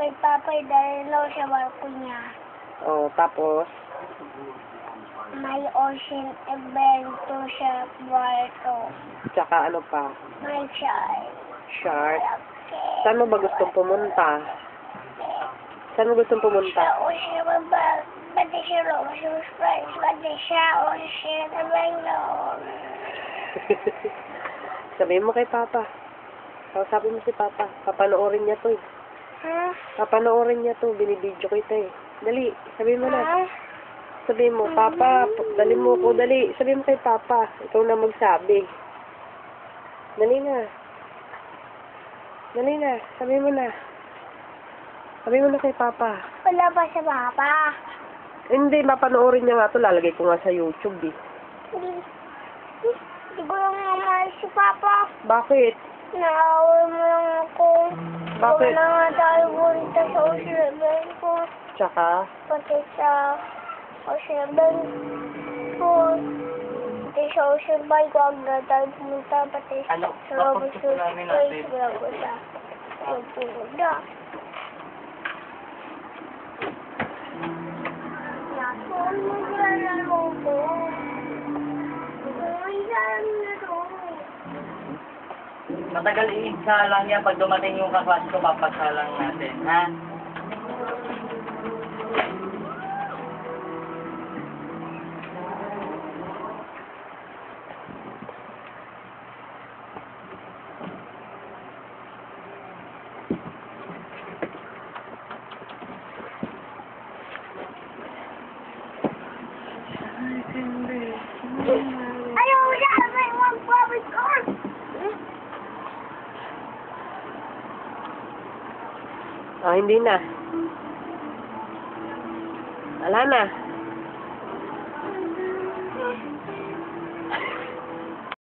kay Papa dahil daw sa barko niya. Oh, tapos, May ocean evento sa barko. tsaka ano pa, May child. shark. Okay. Saan mo ba gustong pumunta? Saan mo gustong pumunta? Sa ocean ba? Pati siya ocean springs. Pati siya ocean evento. Sabihin mo kay Papa. Kausapin mo si Papa. Papanoorin niya to eh. Ha? Papanoorin niya to. Binibidyo kita eh. Dali, sabihin mo na. Sabihin mo, Papa, p- dali mo ko, dali. Sabihin mo kay Papa. Ikaw na magsabi. Dali na. Dali na. Sabihin mo na. Sabihin mo na kay Papa. Wala ba sa Papa? Hindi, mapanoorin niya nga to. Lalagay ko nga sa YouTube eh. Hindi. Hindi ko lang mamahal si Papa. Bakit? Naaway mo lang ako. Bakit? Wala nga tayo punta sa ocean evento. Tsaka, Pati sa ocean evento. Pati sa ocean bike, huwag na tayo pumunta. Pati Ano, sa namin natin. Space, bago sa magpupunta. Matagal iigsa lang yan. Pag dumating yung kaklas ko, papasalang natin, ha? Ayaw na! May mag-public car! Ah, hindi na. Wala na.